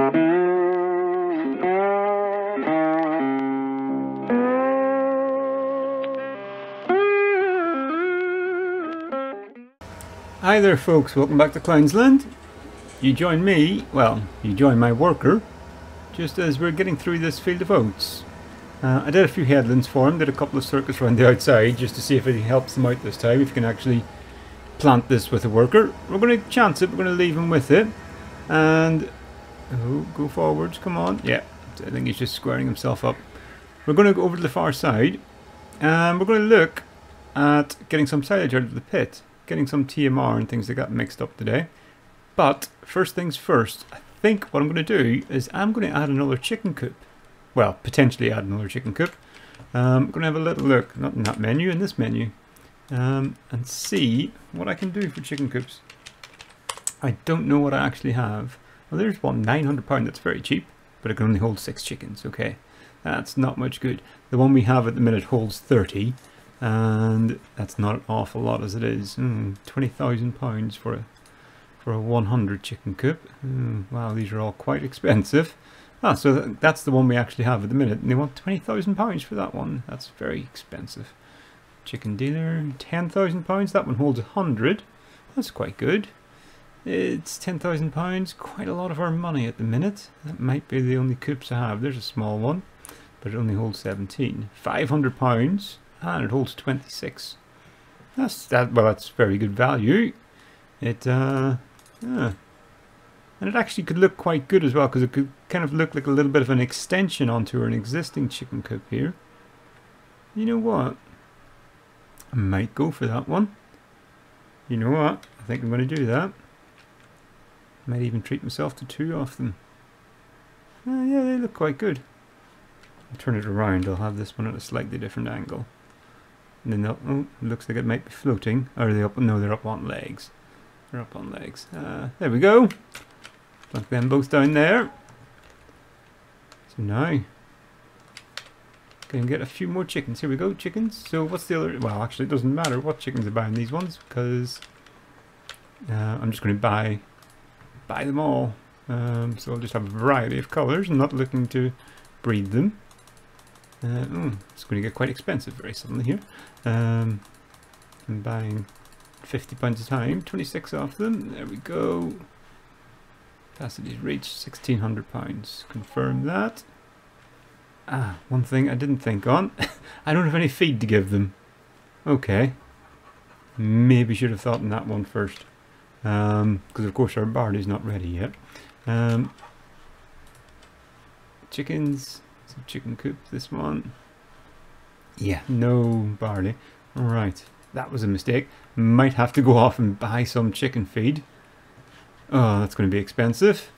Hi there folks, welcome back to Kleines Land. You join me, well, you join my worker, just as we're getting through this field of oats. Uh, I did a few headlands for him, did a couple of circuits around the outside just to see if it helps them out this time, if you can actually plant this with a worker. We're going to chance it, we're going to leave him with it. And, oh, go forwards, come on. Yeah, I think he's just squaring himself up. We're going to go over to the far side, and we're going to look at getting some silage out of the pit getting some TMR and things that got mixed up today. But first things first, I think what I'm going to do is I'm going to add another chicken coop. Well, potentially add another chicken coop. Um, I'm going to have a little look, not in that menu, in this menu, um, and see what I can do for chicken coops. I don't know what I actually have. Well, there's one, £900, that's very cheap, but it can only hold six chickens, okay. That's not much good. The one we have at the minute holds 30, and that's not an awful lot as it is. Mm, Twenty thousand pounds for a for a 100 chicken coop. Mm, wow, these are all quite expensive. Ah, so th that's the one we actually have at the minute, and they want twenty thousand pounds for that one. That's very expensive. Chicken dealer, ten thousand pounds. That one holds hundred. That's quite good. It's ten thousand pounds. Quite a lot of our money at the minute. That might be the only coops I have. There's a small one, but it only holds seventeen. Five hundred pounds. And it holds 26. That's that. Well, that's very good value. It, uh, yeah. And it actually could look quite good as well because it could kind of look like a little bit of an extension onto an existing chicken coop here. You know what? I might go for that one. You know what? I think I'm going to do that. Might even treat myself to two of them. Uh, yeah, they look quite good. I'll turn it around. I'll have this one at a slightly different angle. And then, oh, looks like it might be floating. Are they up? No, they're up on legs. They're up on legs. Uh, there we go. Plunk them both down there. So now, can get a few more chickens. Here we go, chickens. So what's the other? Well, actually, it doesn't matter what chickens are buying these ones because uh, I'm just going to buy buy them all. Um, so I'll just have a variety of colours. I'm not looking to breed them. Uh, oh, it's going to get quite expensive very suddenly here. Um, I'm buying 50 pounds a time, 26 of them. There we go. Capacity's reached 1600 pounds. Confirm that. Ah, one thing I didn't think on. I don't have any feed to give them. Okay. Maybe should have thought on that one first. Because um, of course our barley's not ready yet. Um, chickens. Some chicken coop, this one. Yeah, no barley. Right, that was a mistake. Might have to go off and buy some chicken feed. Oh, that's going to be expensive.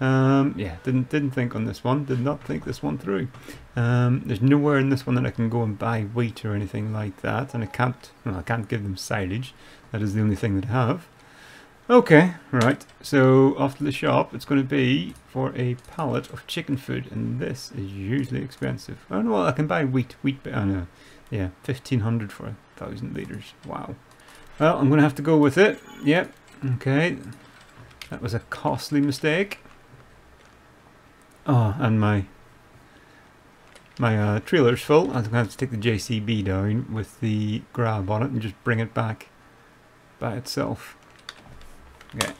Um, yeah, didn't didn't think on this one. Did not think this one through. Um, there's nowhere in this one that I can go and buy wheat or anything like that, and I can't. Well, I can't give them silage. That is the only thing that I have. Okay, right, so after the shop, it's going to be for a pallet of chicken food, and this is usually expensive. Oh no, I can buy wheat, wheat, but oh no, yeah, 1500 for a thousand litres, wow. Well, I'm going to have to go with it, yep, okay, that was a costly mistake. Oh, and my my uh, trailer's full, I'm going to have to take the JCB down with the grab on it and just bring it back by itself. Okay.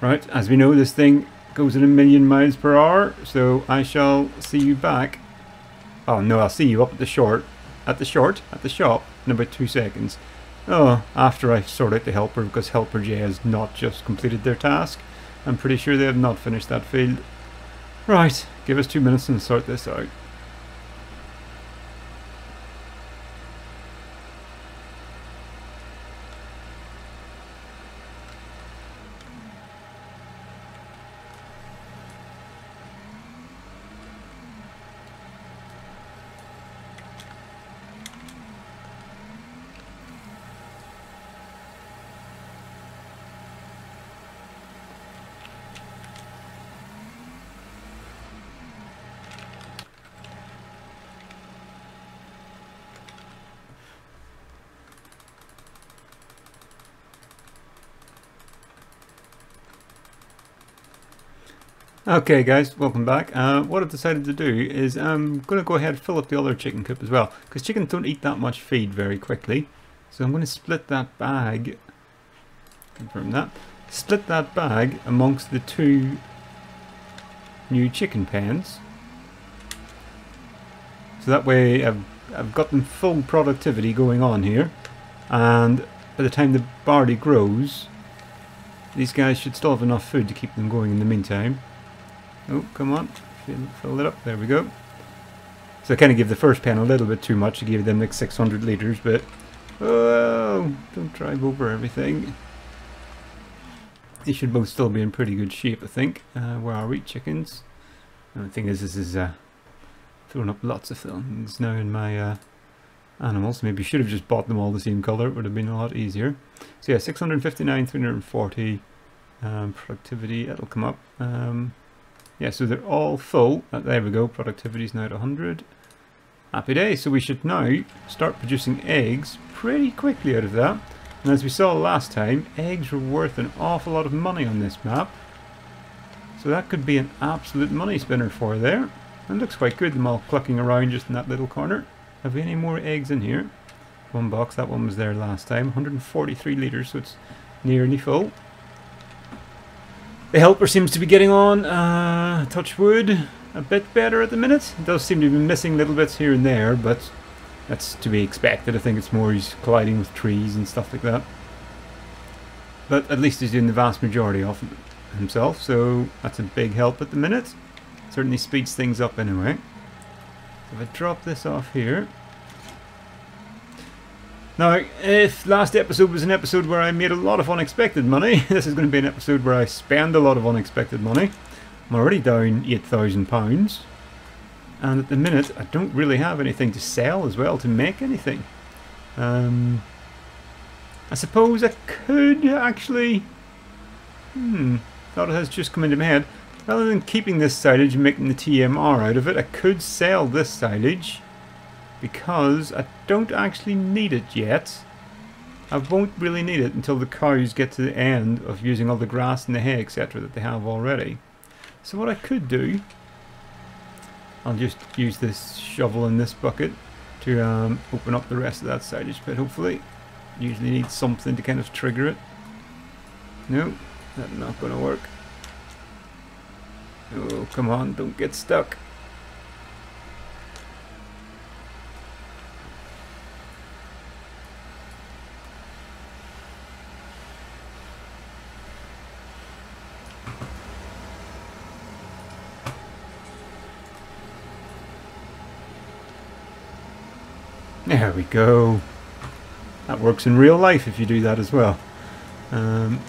Right, as we know, this thing goes at a million miles per hour, so I shall see you back. Oh no, I'll see you up at the short, at the short, at the shop in about two seconds. Oh, after I sort out the helper, because Helper J has not just completed their task. I'm pretty sure they have not finished that field. Right, give us two minutes and sort this out. Okay guys, welcome back. Uh, what I've decided to do is I'm going to go ahead and fill up the other chicken coop as well. Because chickens don't eat that much feed very quickly. So I'm going to split that bag, confirm that, split that bag amongst the two new chicken pens. So that way I've, I've got them full productivity going on here. And by the time the barley grows, these guys should still have enough food to keep them going in the meantime. Oh, come on. Fill it up. There we go. So I kind of give the first pen a little bit too much. I gave them like 600 litres, but... Oh, don't drive over everything. They should both still be in pretty good shape, I think. Uh, where are we? Chickens. And the thing is, this is uh, throwing up lots of things now in my uh, animals. Maybe should have just bought them all the same colour. It would have been a lot easier. So yeah, 659, 340 um, productivity. That'll come up. Um, yeah, so they're all full. Uh, there we go. Productivity is now at 100. Happy day. So we should now start producing eggs pretty quickly out of that. And as we saw last time, eggs are worth an awful lot of money on this map. So that could be an absolute money spinner for there. And looks quite good, them all clucking around just in that little corner. Have we any more eggs in here? One box, that one was there last time. 143 litres, so it's nearly full. The helper seems to be getting on, uh, touch wood, a bit better at the minute. It does seem to be missing little bits here and there, but that's to be expected. I think it's more he's colliding with trees and stuff like that. But at least he's doing the vast majority of it himself, so that's a big help at the minute. Certainly speeds things up anyway. If I drop this off here, now, if last episode was an episode where I made a lot of unexpected money, this is going to be an episode where I spend a lot of unexpected money. I'm already down £8,000. And at the minute, I don't really have anything to sell as well to make anything. Um, I suppose I could actually... Hmm, thought it has just come into my head. Rather than keeping this silage and making the TMR out of it, I could sell this silage because I don't actually need it yet. I won't really need it until the cows get to the end of using all the grass and the hay etc that they have already. So what I could do, I'll just use this shovel in this bucket to um, open up the rest of that silage pit hopefully. Usually need something to kind of trigger it. No, that's not going to work. Oh, come on, don't get stuck. There we go. That works in real life if you do that as well. Um,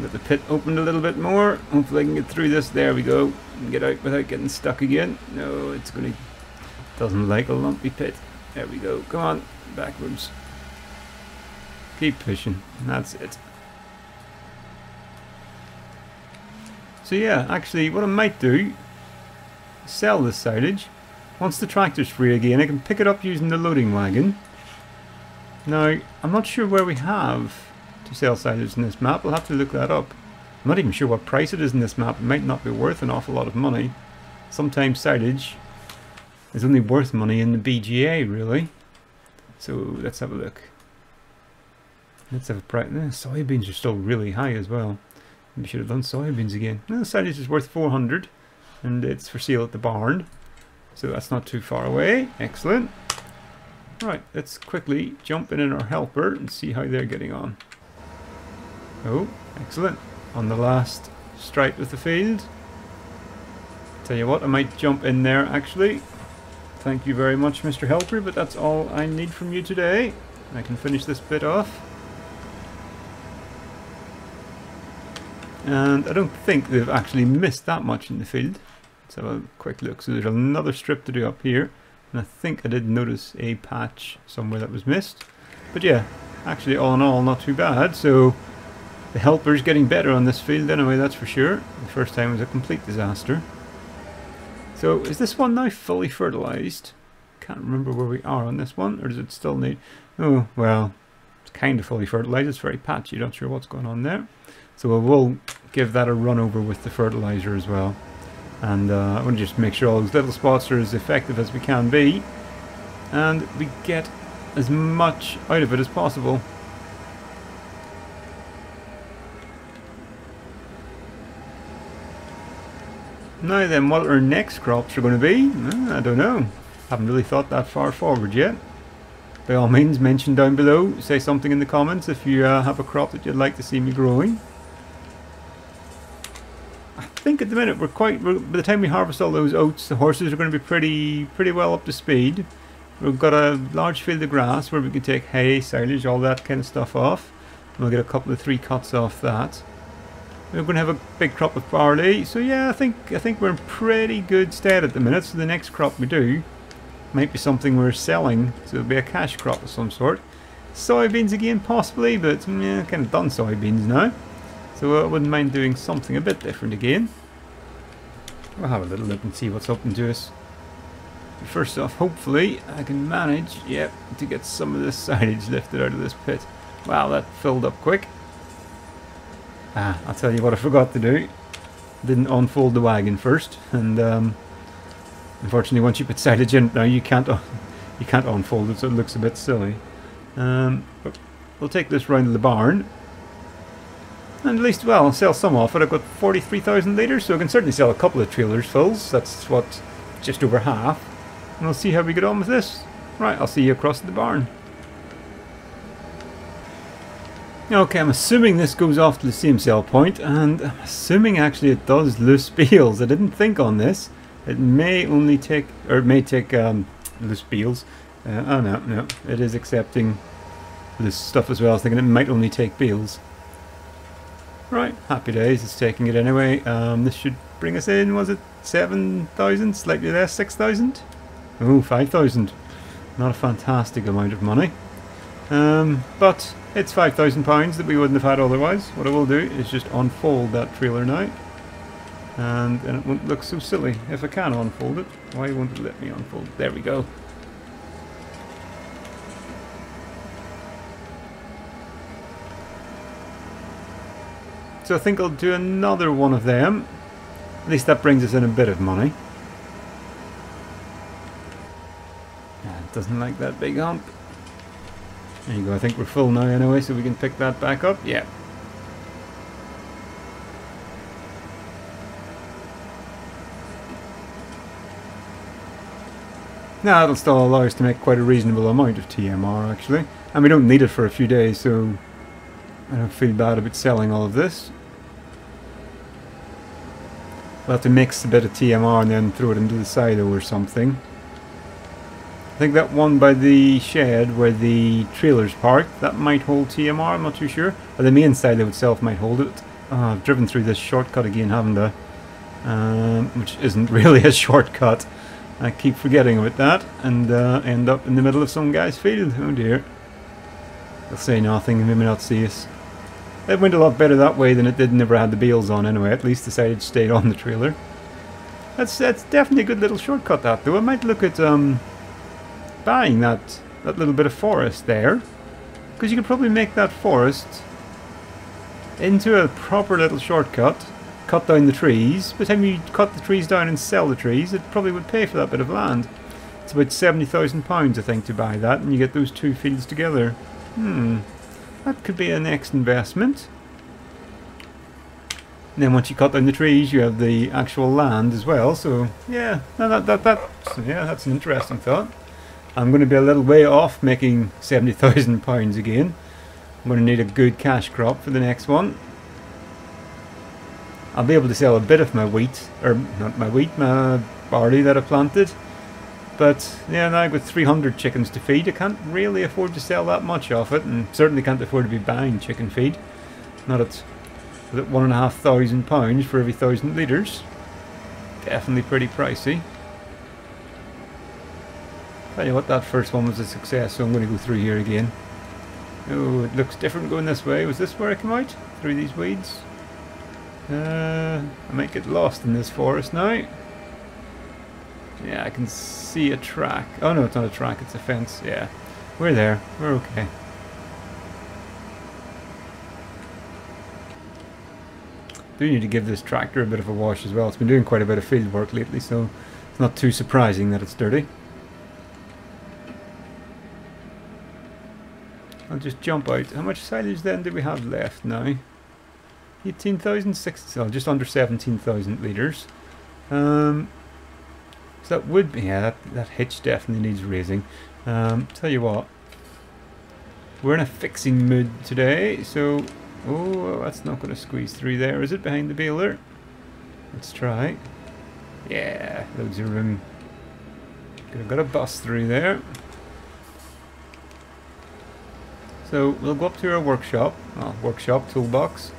let the pit open a little bit more. Hopefully I can get through this. There we go. Get out without getting stuck again. No, it's going to... Doesn't like a lumpy pit. There we go. Come on. Backwards. Keep pushing. That's it. So yeah, actually what I might do, sell this silage once the tractor's free again, I can pick it up using the loading wagon. Now, I'm not sure where we have to sell silage in this map. I'll have to look that up. I'm not even sure what price it is in this map. It might not be worth an awful lot of money. Sometimes silage is only worth money in the BGA, really. So, let's have a look. Let's have a price. Eh, soybeans are still really high as well. We should have done soybeans again. No, silage is worth 400 and it's for sale at the barn. So that's not too far away. Excellent. Right, let's quickly jump in in our helper and see how they're getting on. Oh, excellent. On the last stripe of the field. Tell you what, I might jump in there actually. Thank you very much, Mr. Helper, but that's all I need from you today. I can finish this bit off. And I don't think they've actually missed that much in the field. Let's have a quick look. So there's another strip to do up here. And I think I did notice a patch somewhere that was missed. But yeah, actually all in all not too bad. So the helper's getting better on this field anyway, that's for sure. The first time was a complete disaster. So is this one now fully fertilized? Can't remember where we are on this one, or does it still need... Oh, well, it's kind of fully fertilized. It's very patchy, not sure what's going on there. So we will give that a run over with the fertilizer as well. And uh, I want to just make sure all those little spots are as effective as we can be. And we get as much out of it as possible. Now then, what our next crops are going to be? I don't know. Haven't really thought that far forward yet. By all means, mention down below. Say something in the comments if you uh, have a crop that you'd like to see me growing. I think at the minute we're quite. We're, by the time we harvest all those oats, the horses are going to be pretty, pretty well up to speed. We've got a large field of grass where we can take hay, silage, all that kind of stuff off. We'll get a couple of three cuts off that. We're going to have a big crop of barley. So yeah, I think I think we're in pretty good stead at the minute. So the next crop we do might be something we're selling. So it'll be a cash crop of some sort. Soybeans again, possibly, but mm, yeah, kind of done soybeans now. So I wouldn't mind doing something a bit different again. We'll have a little look and see what's open to us. First off, hopefully I can manage, yep, to get some of this silage lifted out of this pit. Wow, that filled up quick. Ah, I'll tell you what I forgot to do. Didn't unfold the wagon first, and um, unfortunately, once you put silage in, now you can't you can't unfold it, so it looks a bit silly. Um, we'll take this round to the barn, and at least, well, I'll sell some off it. I've got 43,000 litres, so I can certainly sell a couple of trailers fulls. That's what, just over half. And we'll see how we get on with this. Right, I'll see you across the barn. Okay, I'm assuming this goes off to the same sell point, and I'm assuming actually it does loose beels. I didn't think on this. It may only take, or it may take um, loose beels. Uh, oh no, no, it is accepting this stuff as well. I was thinking it might only take beels. Right, happy days, it's taking it anyway. Um, this should bring us in, was it 7,000? Slightly less, 6,000? Oh, 5,000. Not a fantastic amount of money. Um, but it's £5,000 that we wouldn't have had otherwise. What I will do is just unfold that trailer now. And then it won't look so silly. If I can unfold it, why won't it let me unfold? There we go. So I think I'll do another one of them. At least that brings us in a bit of money. Ah, it doesn't like that big hump. There you go, I think we're full now anyway, so we can pick that back up. Yeah. Now that'll still allow us to make quite a reasonable amount of TMR actually. And we don't need it for a few days, so I don't feel bad about selling all of this. We'll have to mix a bit of TMR and then throw it into the silo or something. I think that one by the shed where the trailer's parked, that might hold TMR, I'm not too sure. Or the main silo itself might hold it. Oh, I've driven through this shortcut again, haven't I? Um, which isn't really a shortcut. I keep forgetting about that and uh, end up in the middle of some guy's field. Oh dear. They'll say nothing maybe not see us. It went a lot better that way than it did never had the beels on anyway. At least the silage stayed on the trailer. That's that's definitely a good little shortcut that though. I might look at um buying that, that little bit of forest there. Because you could probably make that forest into a proper little shortcut. Cut down the trees. By the time you cut the trees down and sell the trees, it probably would pay for that bit of land. It's about £70,000 I think to buy that and you get those two fields together. Hmm. That could be a next investment. And then once you cut down the trees, you have the actual land as well. So yeah, that that that yeah, that's an interesting thought. I'm going to be a little way off making £70,000 again. I'm going to need a good cash crop for the next one. I'll be able to sell a bit of my wheat, or not my wheat, my barley that I planted. But yeah, now I've got 300 chickens to feed. I can't really afford to sell that much of it, and certainly can't afford to be buying chicken feed. Not at, at one and a half thousand pounds for every thousand litres. Definitely pretty pricey. Tell you what, that first one was a success, so I'm going to go through here again. Oh, it looks different going this way. Was this where I came out? Through these weeds? Uh, I might get lost in this forest now. Yeah, I can see a track. Oh no, it's not a track, it's a fence. Yeah, we're there. We're okay. Do need to give this tractor a bit of a wash as well. It's been doing quite a bit of field work lately, so it's not too surprising that it's dirty. I'll just jump out. How much silage then do we have left now? 18,000, so just under 17,000 litres. Um, so that would be, yeah, that, that hitch definitely needs raising. Um, tell you what, we're in a fixing mood today, so, oh, that's not going to squeeze through there, is it, behind the baler? Let's try. Yeah, loads of room. Could have got a bus through there. So we'll go up to our workshop, well, workshop toolbox,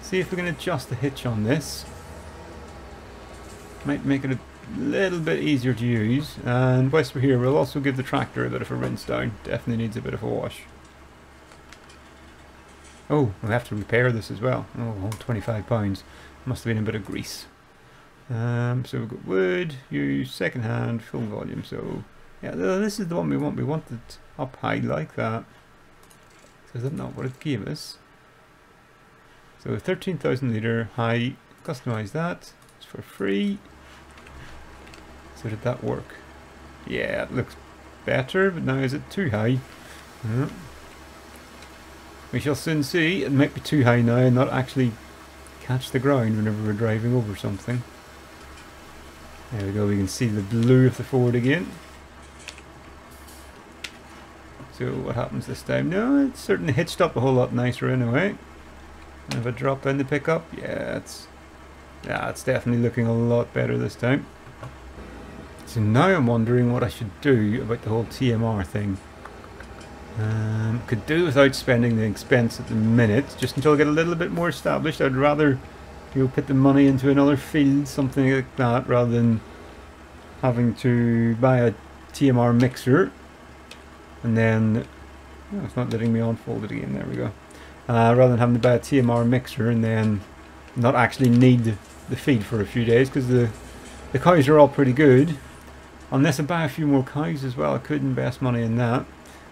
see if we can adjust the hitch on this. Might make it a little bit easier to use. And whilst we're here, we'll also give the tractor a bit of a rinse down. Definitely needs a bit of a wash. Oh, we'll have to repair this as well. Oh, 25 pounds. Must have been a bit of grease. Um, so we've got wood, use second hand, full volume. So yeah, this is the one we want. We want it up high like that. So is that not what it gave us? So 13,000 litre high, customize that. It's for free. So did that work? Yeah, it looks better, but now is it too high? We shall soon see. It might be too high now and not actually catch the ground whenever we're driving over something. There we go, we can see the blue of the Ford again. So what happens this time? No, it's certainly hitched up a whole lot nicer anyway. If I drop in the pickup, yeah, it's yeah, it's definitely looking a lot better this time. So now I'm wondering what I should do about the whole TMR thing. Um, could do without spending the expense at the minute, just until I get a little bit more established. I'd rather you know, put the money into another field, something like that, rather than having to buy a TMR mixer and then oh, it's not letting me unfold it again. There we go. Uh, rather than having to buy a TMR mixer and then not actually need the feed for a few days because the the cows are all pretty good Unless I buy a few more cows as well, I could invest money in that.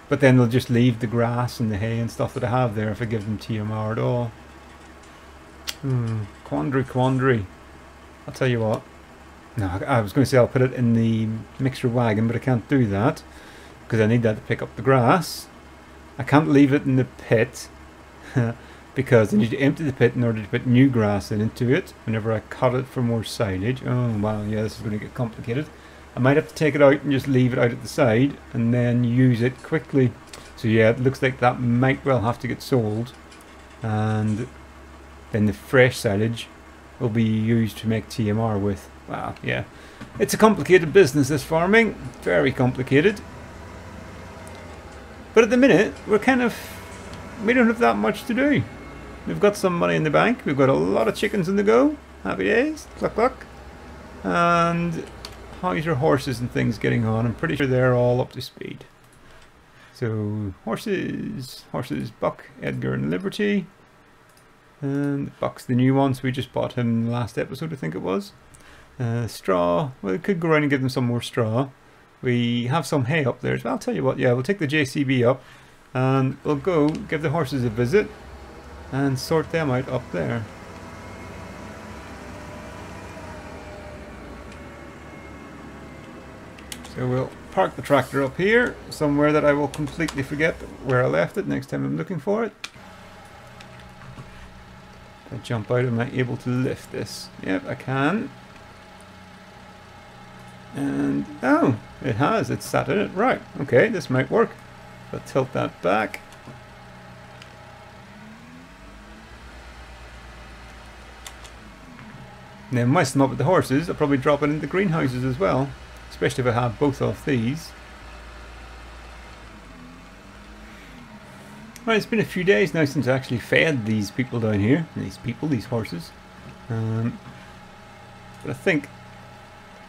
But then they'll just leave the grass and the hay and stuff that I have there if I give them TMR at all. Hmm, quandary, quandary. I'll tell you what. No, I was going to say I'll put it in the mixture wagon, but I can't do that. Because I need that to pick up the grass. I can't leave it in the pit. because I need to empty the pit in order to put new grass in into it whenever I cut it for more silage. Oh wow, yeah, this is going to get complicated. I might have to take it out and just leave it out at the side and then use it quickly. So yeah, it looks like that might well have to get sold. And then the fresh silage will be used to make TMR with. Wow, yeah. It's a complicated business, this farming. Very complicated. But at the minute, we're kind of... We don't have that much to do. We've got some money in the bank. We've got a lot of chickens in the go. Happy days. Cluck cluck. And how's your horses and things getting on? I'm pretty sure they're all up to speed. So, horses, horses, Buck, Edgar and Liberty. And Buck's the new one, so we just bought him last episode, I think it was. Uh, straw, well, we could go around and give them some more straw. We have some hay up there as well. I'll tell you what, yeah, we'll take the JCB up and we'll go give the horses a visit and sort them out up there. So we'll park the tractor up here, somewhere that I will completely forget where I left it next time I'm looking for it. I jump out, am I able to lift this? Yep, I can. And, oh, it has, it's sat in it. Right, okay, this might work. I'll tilt that back. Now, then mess them up with the horses, I'll probably drop it into the greenhouses as well especially if I have both of these. Well, it's been a few days now since I actually fed these people down here. These people, these horses. Um, but I think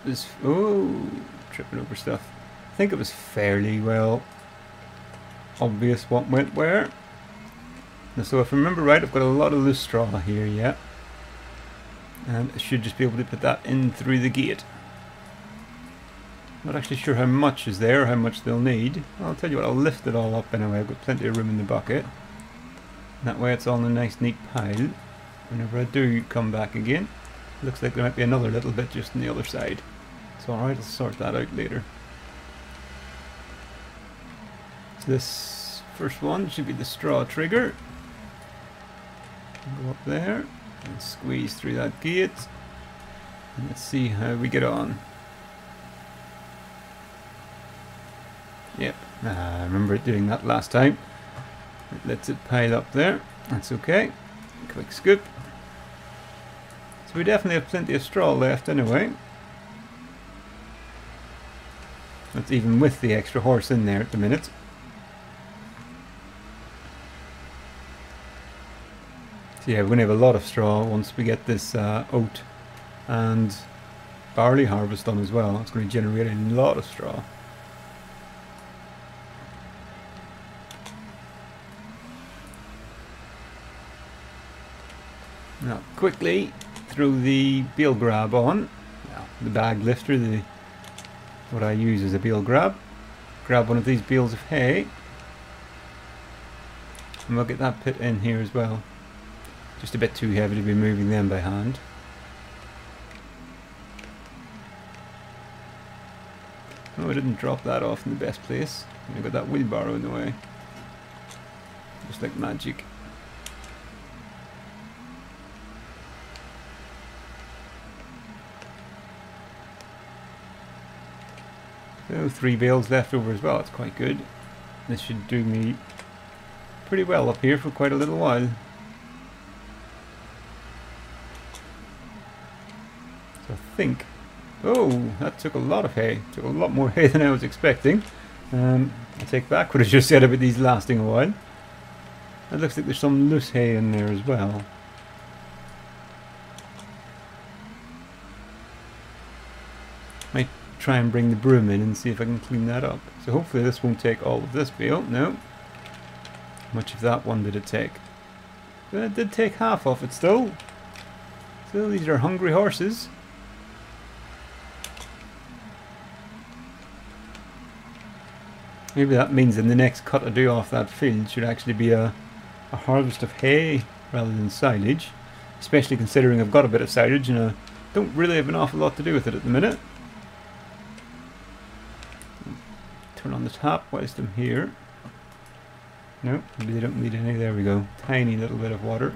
this. Oh, tripping over stuff. I think it was fairly well obvious what went where. so if I remember right, I've got a lot of loose straw here yet. And I should just be able to put that in through the gate. Not actually sure how much is there, how much they'll need. I'll tell you what, I'll lift it all up anyway. I've got plenty of room in the bucket. That way it's all in a nice neat pile. whenever I do come back again. Looks like there might be another little bit just on the other side. It's alright, I'll sort that out later. So this first one should be the straw trigger. Go up there and squeeze through that gate. And let's see how we get on. Yep, ah, I remember it doing that last time. It lets it pile up there. That's okay. Quick scoop. So we definitely have plenty of straw left anyway. That's even with the extra horse in there at the minute. So yeah, we're going to have a lot of straw once we get this uh, oat and barley harvest done as well. It's going to generate a lot of straw. Now quickly throw the bale grab on. The bag lifter, the what I use is a bale grab. Grab one of these bales of hay. And we'll get that pit in here as well. Just a bit too heavy to be moving them by hand. Oh, I didn't drop that off in the best place. I got that wheelbarrow in the way. Just like magic. So three bales left over as well, it's quite good. This should do me pretty well up here for quite a little while. So I think... Oh, that took a lot of hay. Took a lot more hay than I was expecting. Um, I take back what I just said about these lasting a while. It looks like there's some loose hay in there as well. Might try and bring the broom in and see if I can clean that up. So hopefully this won't take all of this bale. Oh, no. How much of that one did it take? But it did take half of it still. Still, these are hungry horses. Maybe that means in the next cut I do off that field should actually be a, a harvest of hay rather than silage. Especially considering I've got a bit of silage and I don't really have an awful lot to do with it at the minute. Turn on the tap whilst I'm here. No, maybe they don't need any. There we go. Tiny little bit of water.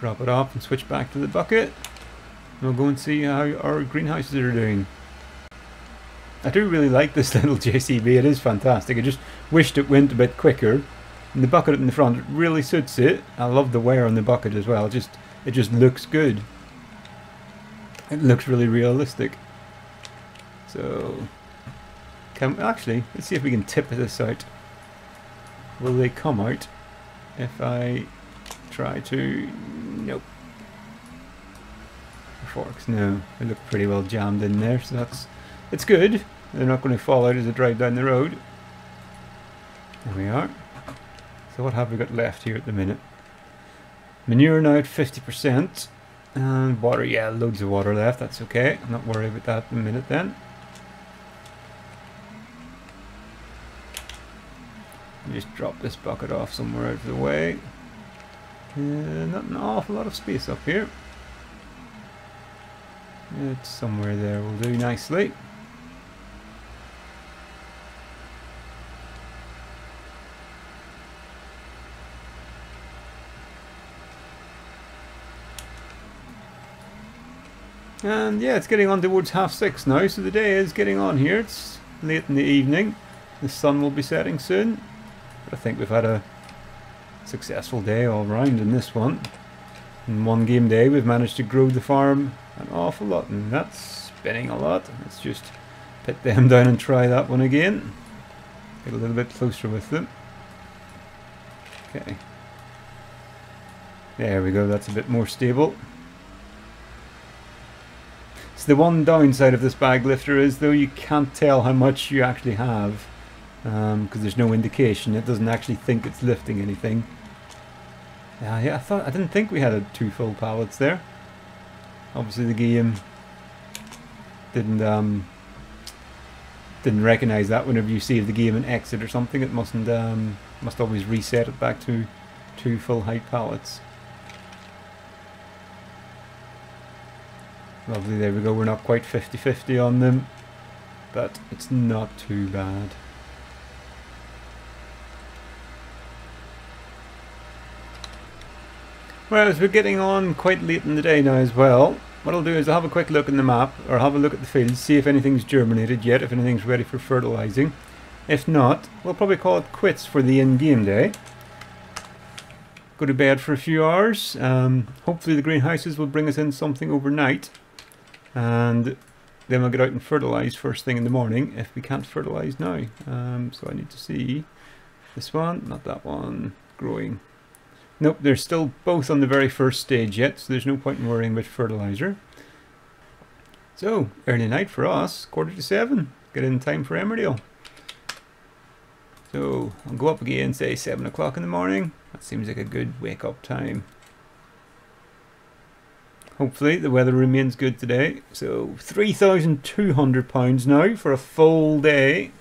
Drop it off and switch back to the bucket. We'll go and see how our greenhouses are doing. I do really like this little JCB, it is fantastic. I just wished it went a bit quicker. And the bucket in the front really suits it. I love the wear on the bucket as well, just, it just looks good. It looks really realistic. So, can, actually, let's see if we can tip this out. Will they come out if I try to... Nope forks. No, they look pretty well jammed in there, so that's it's good. They're not going to fall out as I drive down the road. There we are. So what have we got left here at the minute? Manure now at 50%. And water, yeah, loads of water left, that's okay. I'm not worried about that in a minute then. Just drop this bucket off somewhere out of the way. Uh, not an awful lot of space up here. It's somewhere there will do nicely. And yeah, it's getting on towards half six now, so the day is getting on here. It's late in the evening. The sun will be setting soon. But I think we've had a successful day all round in this one. In one game day, we've managed to grow the farm an awful lot and that's spinning a lot. Let's just put them down and try that one again. Get a little bit closer with them. Okay. There we go, that's a bit more stable. So the one downside of this bag lifter is though you can't tell how much you actually have because um, there's no indication. It doesn't actually think it's lifting anything. Yeah, yeah, I thought I didn't think we had a two full pallets there obviously the game didn't um, didn't recognize that whenever you save the game and exit or something. It mustn't um, must always reset it back to two full height pallets. Lovely, there we go. We're not quite 50-50 on them, but it's not too bad. Well, as we're getting on quite late in the day now as well, what I'll do is I'll have a quick look in the map, or have a look at the fields, see if anything's germinated yet, if anything's ready for fertilising. If not, we'll probably call it quits for the in-game day. Go to bed for a few hours. Um, hopefully the greenhouses will bring us in something overnight. And then we'll get out and fertilise first thing in the morning if we can't fertilise now. Um, so I need to see this one, not that one, growing. Nope, they're still both on the very first stage yet, so there's no point in worrying about fertiliser. So, early night for us, quarter to seven. Get in time for Emmerdale. So, I'll go up again, say 7 o'clock in the morning. That seems like a good wake up time. Hopefully the weather remains good today. So £3,200 now for a full day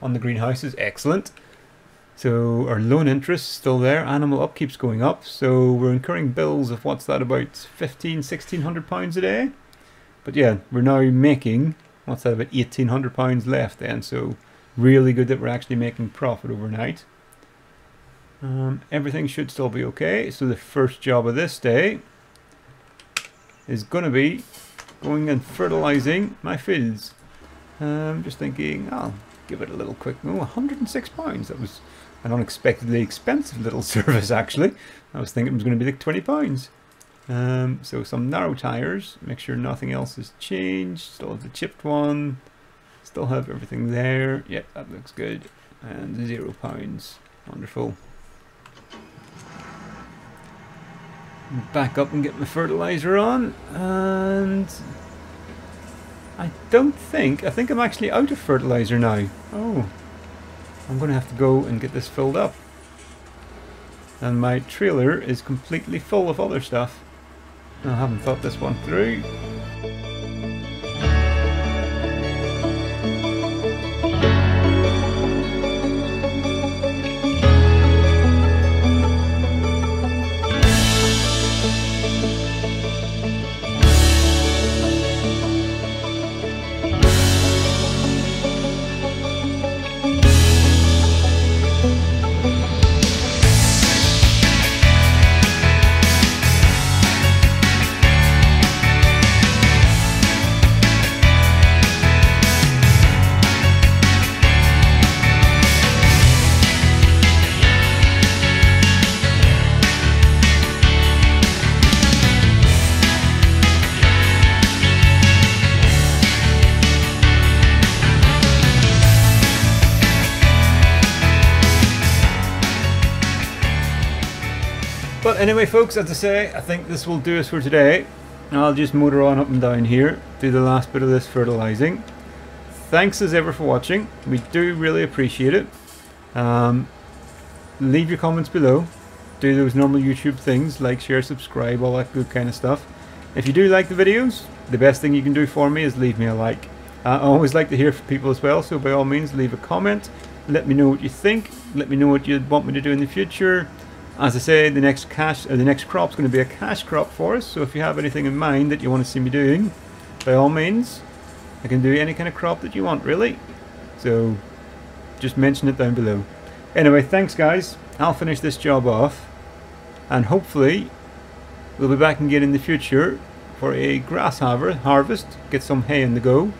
on the greenhouse is excellent. So our loan interest still there, animal upkeep's going up, so we're incurring bills of what's that about 15, 1600 pounds a day. But yeah, we're now making what's that about 1800 pounds left then, so really good that we're actually making profit overnight. Um, everything should still be okay. So the first job of this day is going to be going and fertilizing my fields. Um, just thinking, I'll give it a little quick, oh, 106 pounds. That was an unexpectedly expensive little service actually. I was thinking it was going to be like 20 pounds. Um, so some narrow tires, make sure nothing else has changed. Still have the chipped one. Still have everything there. Yep, that looks good. And zero pounds. Wonderful. Back up and get my fertilizer on. And I don't think, I think I'm actually out of fertilizer now. Oh, I'm to have to go and get this filled up. And my trailer is completely full of other stuff. I haven't thought this one through. Anyway, folks, as I say, I think this will do us for today. I'll just motor on up and down here, do the last bit of this fertilizing. Thanks as ever for watching. We do really appreciate it. Um, leave your comments below. Do those normal YouTube things, like, share, subscribe, all that good kind of stuff. If you do like the videos, the best thing you can do for me is leave me a like. I always like to hear from people as well, so by all means leave a comment. Let me know what you think. Let me know what you want me to do in the future. As I say, the next cash or the next crop is going to be a cash crop for us. So if you have anything in mind that you want to see me doing, by all means, I can do any kind of crop that you want, really. So just mention it down below. Anyway, thanks guys. I'll finish this job off, and hopefully we'll be back again in the future for a grass harvest, get some hay in the go,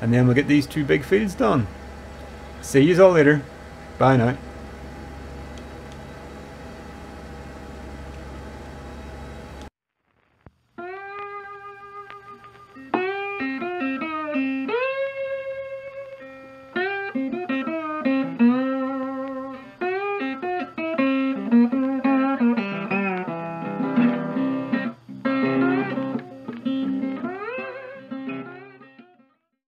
and then we'll get these two big fields done. See you all later. Bye now.